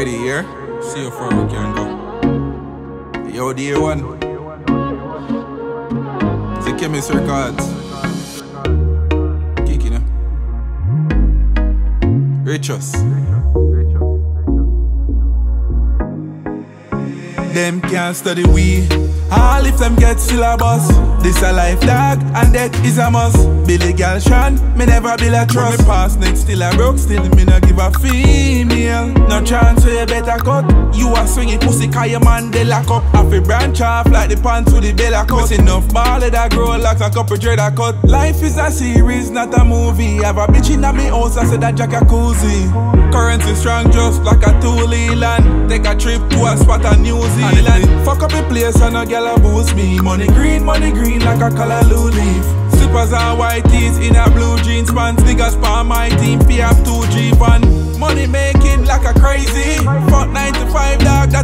ready here? See how far we can go. Yo, the one. Thee Khemist records. Kicking up. Richus. Them can't study we. All if them get syllabus. This a life dog and death is a must. Billy Gal Shan, me never build a trust. Me pass next still I broke, still me no give a female. No chance so you better cut. You a swinging pussy cause your man they lock up. Half a branch off like the pants to the bella cut. Enough ball that grow like a couple dread a cut. Life is a series, not a movie. I have a bitch in me house, I said that Jack a cozy. Currency strong just like a two land. Take a trip to a spot in New Zealand. Fuck up the place and a girl a boost me. Money green, money green like a color leaf. Slippers and white tees in a blue jeans pants. Niggas pa my team, P have 2G van. Money making like a crazy. Fuck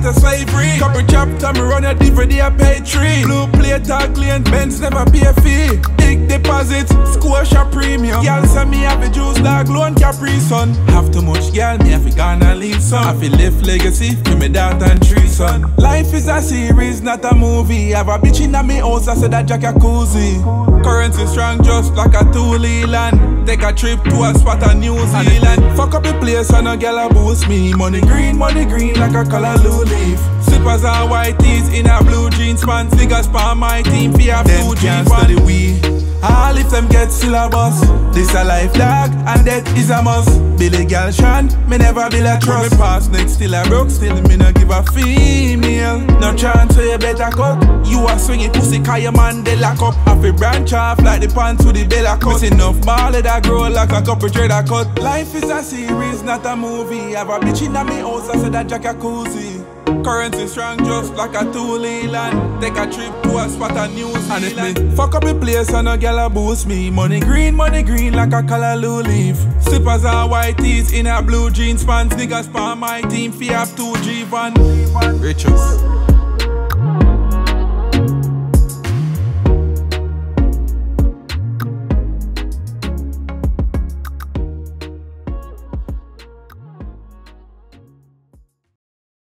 9 to 5 dog, that's slavery. Couple chapter, me run a DVD, I pay three. Blue plate, tag clean, Benz never pay a fee. Big deposits, squash a premium. Y'all send me have a juice dog, loan Capri Sun. Have too much girl, me have gonna leave some. I feel live legacy, to me dad and three son. Life is a series, not a movie. Have a bitch in a me house, I said that Jack a cozy. Currency strong just like a two land. Take a trip to a spot in New Zealand. Fuck up the place and a girl a boost me. Money green, money green like a color blue leaf. Slippers and white tees in a blue jeans pants. Niggas pa my team, fi have two jeans. study we. All if them get syllabus. This a life dog and death is a must. Billy Gal Shan, me never build a trust. Me pass next still I broke, still me no give a female. No chance so you better cut. You a swinging pussy cause your man they lock up. Half a branch off like the pants with the bella cut. Miss enough ball that grow like a couple dread a cut. Life is a series, not a movie. Have a bitch in me house, I said that Jack cozy. Currency strong just like a two land. Take a trip to a spot in New Zealand. And if me fuck up the place and a gal a boost me. Money green, money green like a color leaf. Slippers and white tees in a blue jeans pants. Niggas pa my team, fi have two G van. Richest.